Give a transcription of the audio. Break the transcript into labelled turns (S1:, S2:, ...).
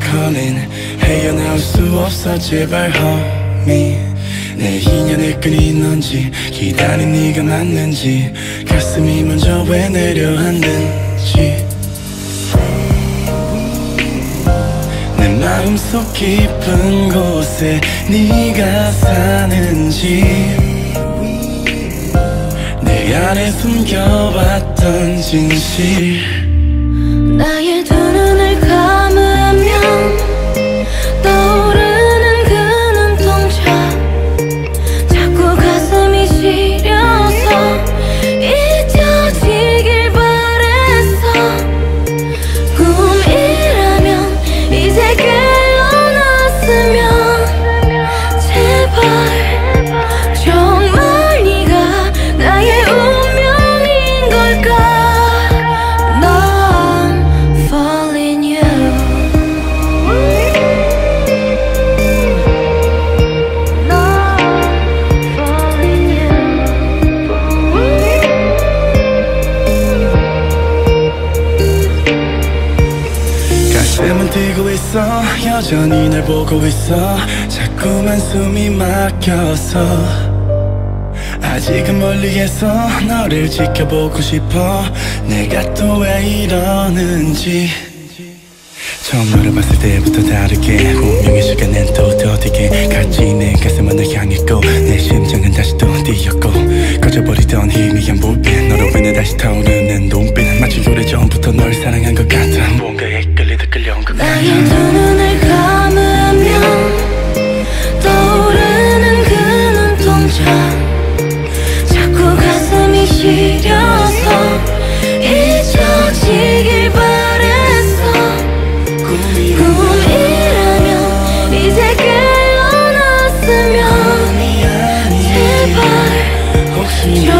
S1: calling. 헤어나올 수 없어 제발 homie. 내 인연의 끈이 넌지 기다린 네가 맞는지 가슴이 먼저 왜 내려앉는지. 내 마음속 깊은 곳에 네가 사는지. 내 안에 숨겨왔던 진실.
S2: 나의 두눈
S1: 가슴은 뛰고 있어. 여전히 날 보고 있어. 자꾸만 숨이 막혀서. 아직은 멀리에서 너를 지켜보고 싶어. 내가 또 왜 이러는지. 처음 너를 봤을 때부터 다르게. 운명의 시간엔 또 더디게. 같이 내 가슴은 널 향했고 내 심장은 다시 또 뛰었고. 꺼져버리던 희미한 불빛 너로 인해 다시 타오르는 눈빛. 마치 오래전부터 널 사랑한 것 같아 you.